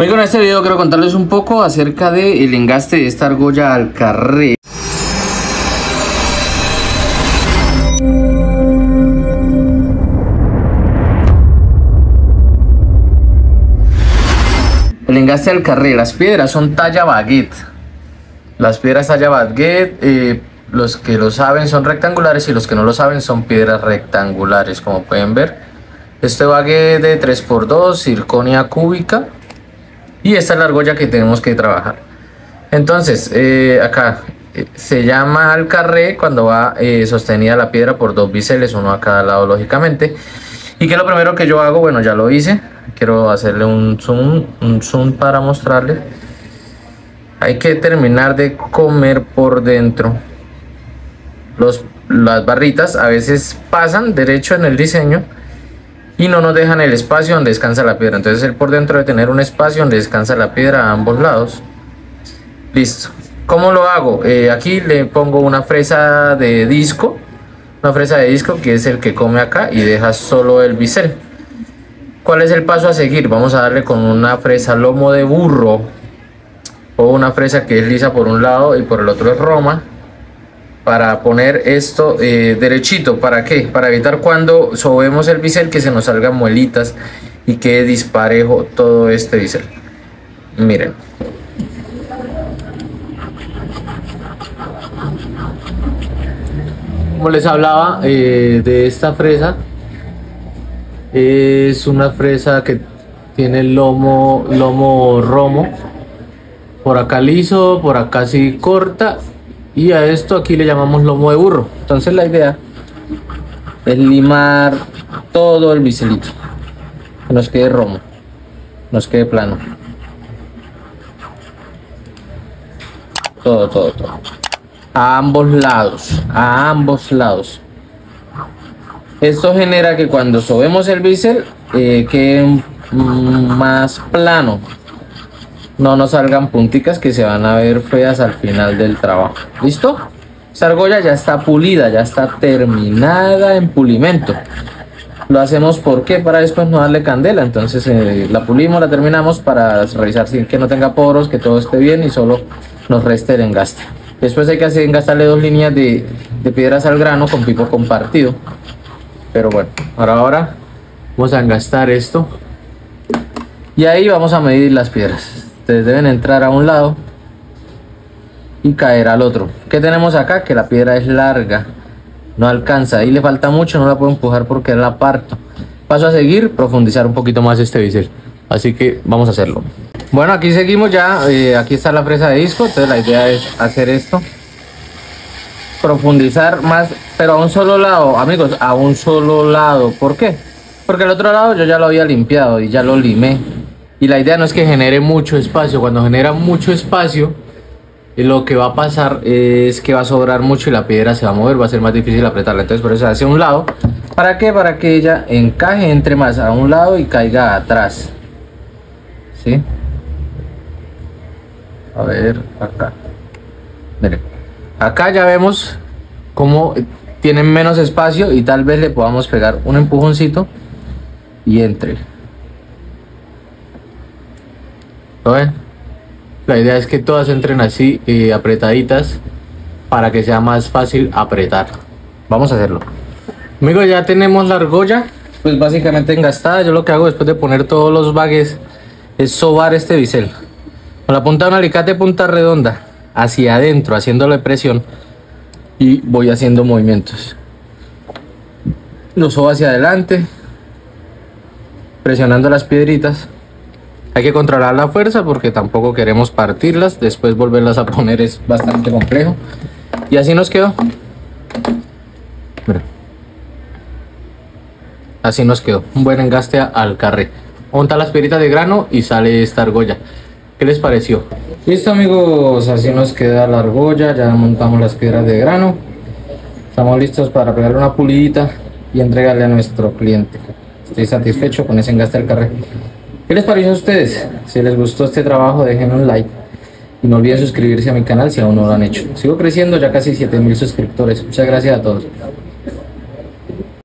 Hoy con este video quiero contarles un poco acerca del engaste de esta argolla al carré. El engaste al carré, las piedras son talla baguette. Las piedras talla baguette, eh, los que lo saben son rectangulares y los que no lo saben son piedras rectangulares, como pueden ver. Este baguette de 3x2, circonia cúbica. Y esta es la argolla que tenemos que trabajar. Entonces, eh, acá eh, se llama al carré cuando va sostenida la piedra por dos biseles, uno a cada lado, lógicamente. Y que lo primero que yo hago, bueno, ya lo hice, quiero hacerle un zoom, un zoom para mostrarle. Hay que terminar de comer por dentro. Los, las barritas a veces pasan derecho en el diseño y no nos dejan el espacio donde descansa la piedra. Entonces el por dentro debe tener un espacio donde descansa la piedra a ambos lados. Listo. ¿Cómo lo hago? Eh, aquí le pongo una fresa de disco. Una fresa de disco que es el que come acá y deja solo el bisel. ¿Cuál es el paso a seguir? Vamos a darle con una fresa lomo de burro o una fresa que es lisa por un lado y por el otro es roma para poner esto eh, derechito. ¿Para qué? Para evitar cuando sobemos el bisel que se nos salgan muelitas y quede disparejo todo este bisel. Miren. Como les hablaba eh, de esta fresa, es una fresa que tiene lomo, lomo romo. Por acá liso, por acá sí corta. Y a esto aquí le llamamos lomo de burro. Entonces la idea es limar todo el biselito. Que nos quede romo. Nos quede plano. Todo, todo, todo. A ambos lados. A ambos lados. Esto genera que cuando subemos el bisel eh, quede más plano. No nos salgan punticas que se van a ver feas al final del trabajo. ¿Listo? Esta argolla ya está pulida, ya está terminada en pulimento. Lo hacemos porque para después no darle candela. Entonces eh, la pulimos, la terminamos para revisar que no tenga poros, que todo esté bien y solo nos reste el engaste. Después hay que hacer engastarle dos líneas de, piedras al grano con pico compartido. Pero bueno, ahora, ahora vamos a engastar esto. Y ahí vamos a medir las piedras. Deben entrar a un lado y caer al otro. ¿Qué tenemos acá? Que la piedra es larga. No alcanza. Ahí le falta mucho, no la puedo empujar porque la parto. Paso a seguir, profundizar un poquito más este bisel. Así que vamos a hacerlo. Bueno, aquí seguimos ya. Eh, aquí está la presa de disco. Entonces la idea es hacer esto profundizar más, pero a un solo lado, amigos, a un solo lado. ¿Por qué? Porque el otro lado yo ya lo había limpiado y ya lo limé. Y la idea no es que genere mucho espacio. Cuando genera mucho espacio, eh, lo que va a pasar es que va a sobrar mucho y la piedra se va a mover, va a ser más difícil apretarla. Entonces por eso hacia un lado. ¿Para qué? Para que ella encaje entre más a un lado y caiga atrás. ¿Sí? A ver, acá. Acá ya vemos cómo tienen menos espacio y tal vez le podamos pegar un empujoncito y entre. La idea es que todas entren así eh, apretaditas para que sea más fácil apretar. Vamos a hacerlo. Amigos, ya tenemos la argolla, pues básicamente engastada. Yo lo que hago después de poner todos los bagues es sobar este bisel. Con la punta de un alicate punta redonda hacia adentro, haciéndole presión y voy haciendo movimientos. Lo subo hacia adelante, presionando las piedritas. Hay que controlar la fuerza porque tampoco queremos partirlas, después volverlas a poner es bastante complejo. Y así nos quedó. Así nos quedó. Un buen engaste al carré. Monta las piedritas de grano y sale esta argolla. ¿Qué les pareció? Listo amigos, así nos queda la argolla, ya montamos las piedras de grano. Estamos listos para pegarle una pulidita y entregarle a nuestro cliente. Estoy satisfecho con ese engaste del carré. ¿Qué les pareció a ustedes? Si les gustó este trabajo, dejen un like. Y no olviden suscribirse a mi canal si aún no lo han hecho. Sigo creciendo, ya casi 7000 suscriptores. Muchas gracias a todos.